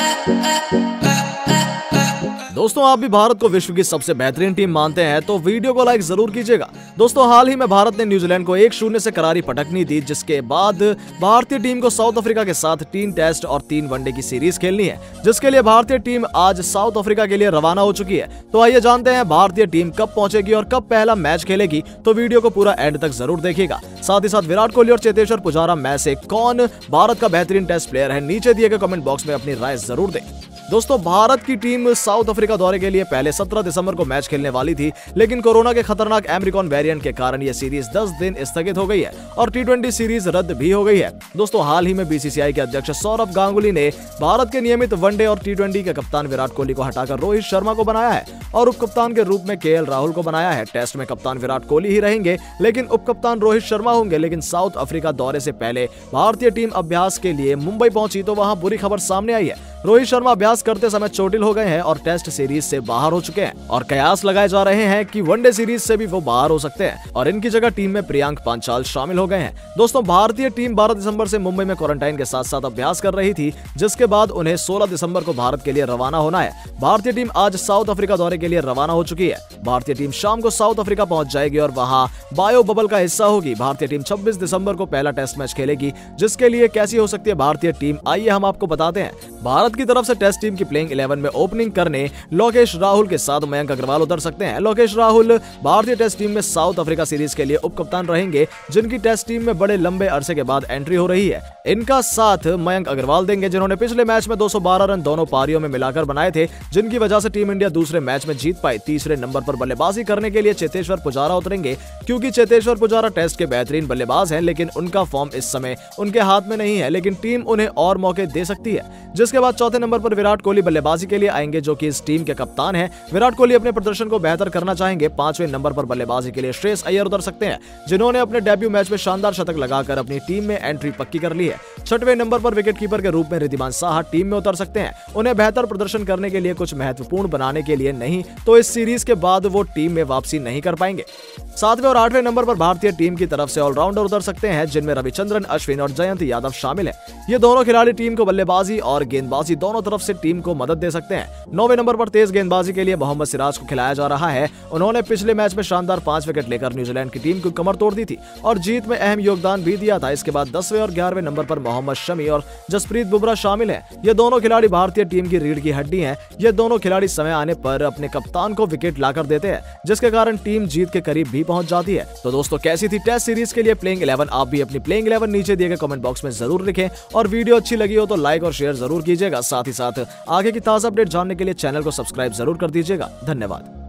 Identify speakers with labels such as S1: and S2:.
S1: uh, uh. uh. दोस्तों, आप भी भारत को विश्व की सबसे बेहतरीन टीम मानते हैं तो वीडियो को लाइक ज़रूर कीजिएगा। दोस्तों, हाल ही में भारत ने न्यूजीलैंड को एक शून्य से करारी पटकनी दी, जिसके बाद भारतीय टीम को साउथ अफ्रीका के साथ तीन टेस्ट और तीन वनडे की सीरीज़ खेलनी है, जिसके लिए भारतीय टीम आज साउथ अफ्रीका के लिए रवाना हो चुकी है। तो आइए जानते हैं, भारतीय टीम कब पहुंचेगी और कब पहला मैच खेलेगी तो वीडियो को पूरा एंड तक ज़रूर देखिएगा। साथ ही साथ विराट कोहली और चेतेश्वर पुजारा में से कौन भारत का बेहतरीन टेस्ट प्लेयर है, नीचे दिए गए कमेंट बॉक्स में अपनी राय ज़रूर दें। दोस्तों, भारत की टीम साउथ अफ्रीका दौरे के लिए पहले 17 दिसंबर को मैच खेलने वाली थी, लेकिन कोरोना के खतरनाक एमरिकॉन वेरिएंट के कारण यह सीरीज़ 10 दिन स्थगित हो गई है और टी सीरीज़ रद्द भी हो गई है। दोस्तों, हाल ही में बीसीसीआई के अध्यक्ष सौरभ गांगुली ने भारत के नियमित वनडे और टी के कप्तान विराट कोहली को हटाकर रोहित शर्मा को बनाया है और उप कप्तान के रूप में के राहुल को बनाया है। टेस्ट में कप्तान विराट कोहली ही रहेंगे, लेकिन उप कप्तान रोहित शर्मा होंगे, लेकिन साउथ अफ्रीका दौरे से पहले भारतीय टीम अभ्यास के लिए मुंबई पहुँची तो वहाँ बुरी खबर सामने आई है। रोहित शर्मा अभ्यास करते समय चोटिल हो गए हैं और टेस्ट सीरीज़ से बाहर हो चुके हैं और कयास लगाए जा रहे हैं कि वनडे सीरीज़ से भी वो बाहर हो सकते हैं और इनकी जगह टीम में प्रियांक पांचाल शामिल हो गए हैं। दोस्तों, भारतीय टीम 12 दिसंबर से मुंबई में क्वारंटाइन के साथ साथ अभ्यास कर रही थी, जिसके बाद उन्हें 16 दिसंबर को भारत के लिए रवाना होना है। भारतीय टीम आज साउथ अफ्रीका दौरे के लिए रवाना हो चुकी है। भारतीय टीम शाम को साउथ अफ्रीका पहुँच जाएगी और वहाँ बायो बबल का हिस्सा होगी। भारतीय टीम 26 दिसंबर को पहला टेस्ट मैच खेलेगी, जिसके लिए कैसी हो सकती है भारतीय टीम? आइए हम आपको बताते हैं। भारत की तरफ़ से टेस्ट टीम की प्लेइंग इलेवन में ओपनिंग करने लोकेश राहुल के साथ मयंक अग्रवाल उतर सकते हैं। लोकेश राहुल भारतीय टेस्ट टीम में साउथ अफ्रीका सीरीज़ के लिए उप कप्तान रहेंगे, जिनकी टेस्ट टीम में बड़े लंबे अरसे के बाद एंट्री हो रही है। इनका साथ मयंक अग्रवाल देंगे, जिन्होंने पिछले मैच में 212 रन दोनों पारियों में मिलाकर बनाए थे, जिनकी वजह से टीम इंडिया दूसरे मैच में जीत पाई। तीसरे नंबर पर बल्लेबाजी करने के लिए चेतेश्वर पुजारा उतरेंगे, क्योंकि चेतेश्वर पुजारा टेस्ट के बेहतरीन बल्लेबाज हैं, लेकिन उनका फॉर्म इस समय उनके हाथ में नहीं है, लेकिन टीम उन्हें और मौके दे सकती है, जिसके बाद चौथे नंबर पर विराट कोहली बल्लेबाजी के लिए आएँगे, जो कि इस टीम के कप्तान हैं। विराट कोहली अपने प्रदर्शन को बेहतर करना चाहेंगे, पाँचवें नंबर पर बल्लेबाजी के लिए श्रेयस अय्यर उतर सकते हैं, जिन्होंने अपने डेब्यू मैच में शानदार शतक लगाकर अपनी टीम में एंट्री पक्की कर ली है। छठवें नंबर पर विकेट कीपर के रूप में रिद्धिमान साहा टीम में उतर सकते हैं। उन्हें बेहतर प्रदर्शन करने के लिए कुछ महत्वपूर्ण बनाने के लिए नहीं तो इस सीरीज़ के बाद वो टीम में वापसी नहीं कर पाएँगे। सातवें और आठवें नंबर पर भारतीय टीम की तरफ़ से ऑलराउंडर उतर सकते हैं, जिनमें रविचंद्रन, अश्विन और जयंत यादव शामिल है। ये दोनों खिलाड़ी टीम को बल्लेबाजी और गेंदबाजी दोनों तरफ़ से टीम को मदद दे सकते हैं। नौवे नंबर पर तेज गेंदबाजी के लिए मोहम्मद सिराज को खिलाया जा रहा है। उन्होंने पिछले मैच में शानदार पाँच विकेट लेकर न्यूजीलैंड की टीम को कमर तोड़ दी थी और जीत में अहम योगदान भी दिया था। इसके बाद दसवें और ग्यारहवें नंबर पर मोहम्मद शमी और जसप्रीत बुमराह शामिल है। ये दोनों खिलाड़ी भारतीय टीम की रीढ़ की हड्डी है। ये दोनों खिलाड़ी समय आने पर अपने कप्तान को विकेट लाकर देते हैं, जिसके कारण टीम जीत के करीब भी पहुँच जाती है। तो दोस्तों, कैसी थी टेस्ट सीरीज़ के लिए प्लेइंग इलेवन? आप भी अपनी प्लेइंग इलेवन नीचे दिए गए कमेंट बॉक्स में ज़रूर लिखें। और वीडियो अच्छी लगी हो तो लाइक और शेयर ज़रूर कीजिएगा। साथ ही साथ आगे की ताज़ा अपडेट जानने के लिए चैनल को सब्सक्राइब ज़रूर कर दीजिएगा। धन्यवाद।